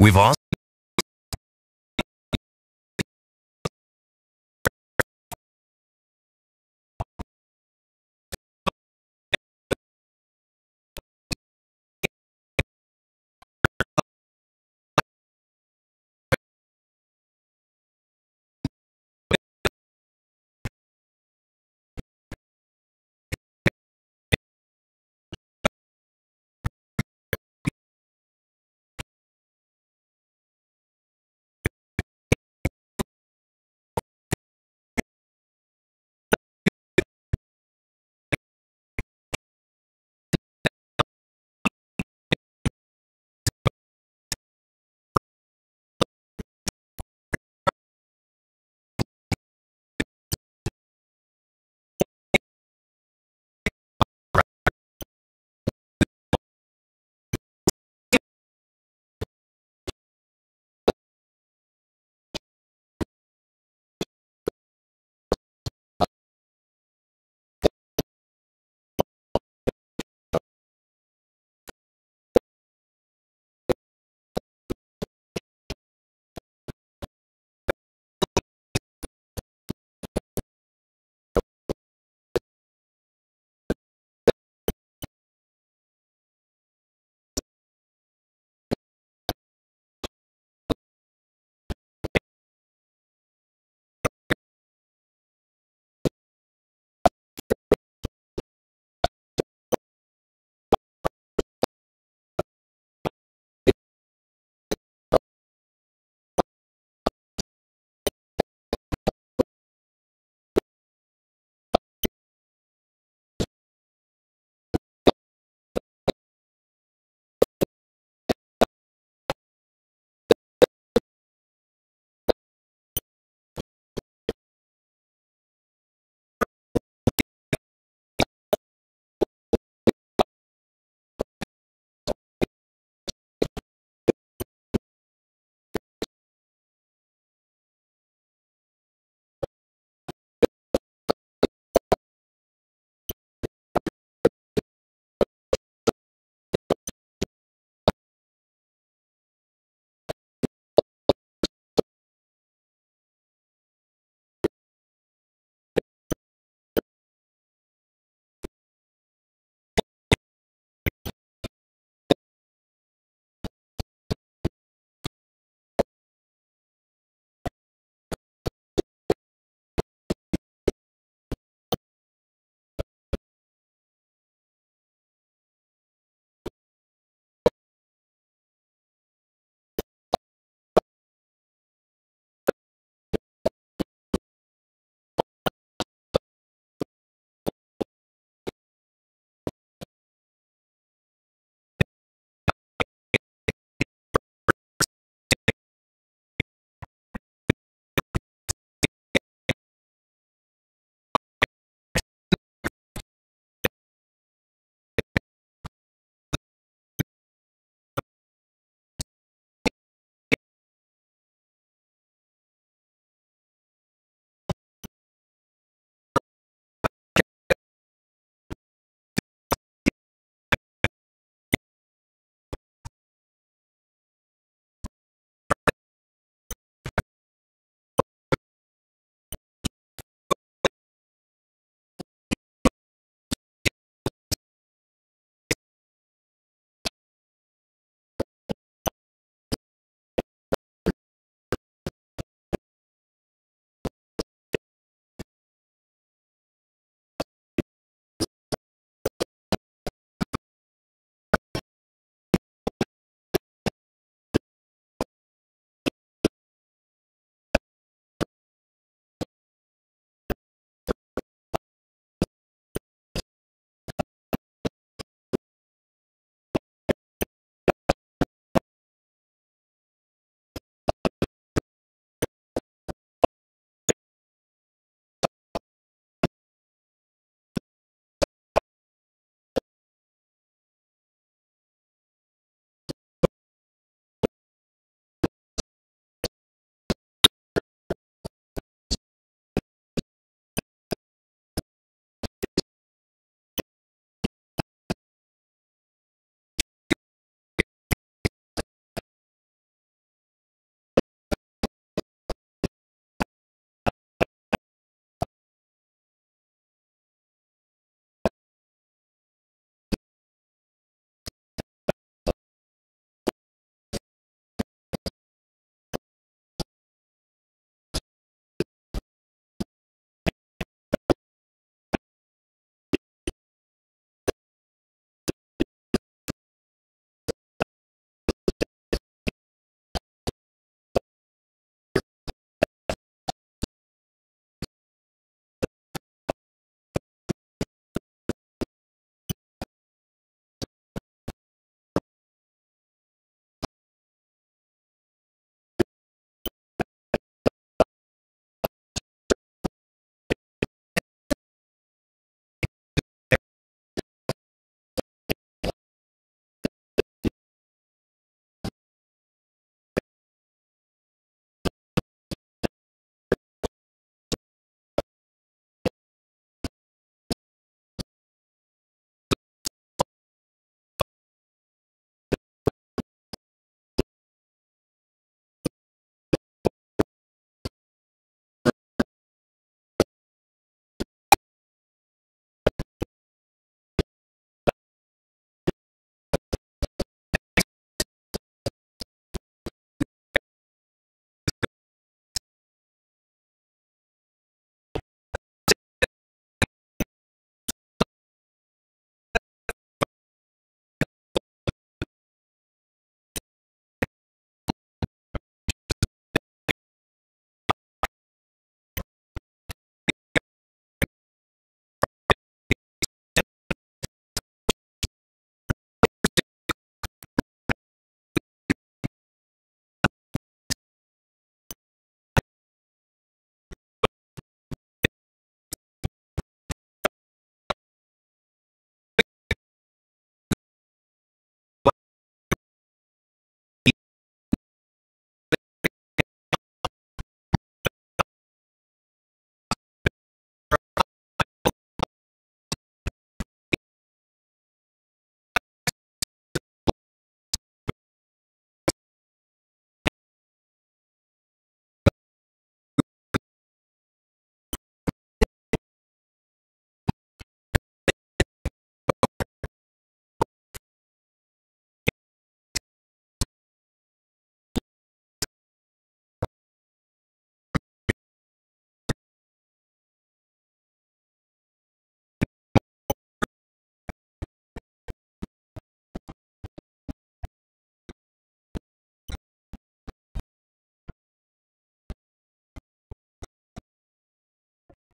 We've also